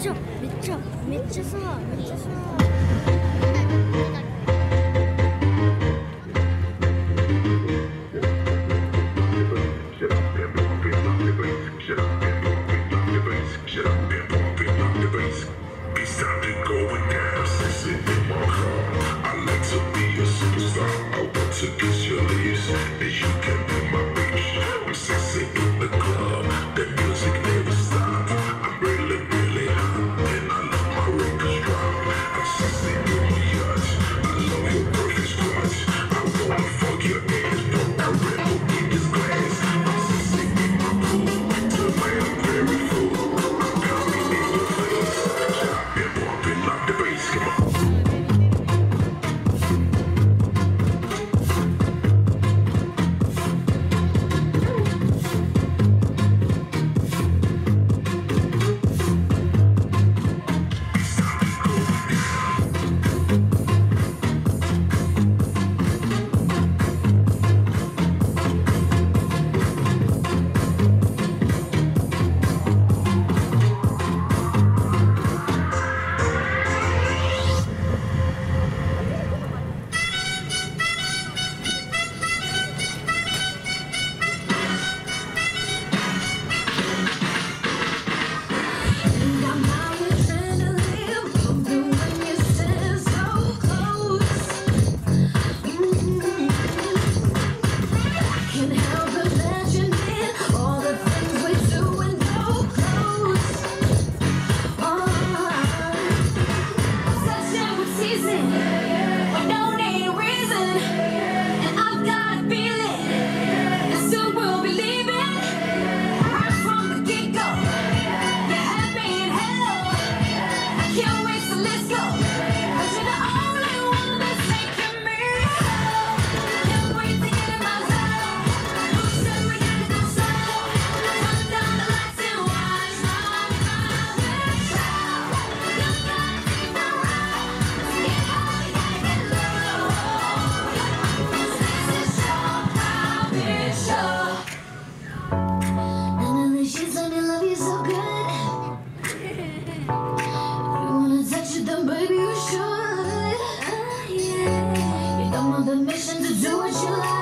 ちゃめっちゃめっちゃさめっちゃさ。Shut up. Fuck your ass. permission to do what you like.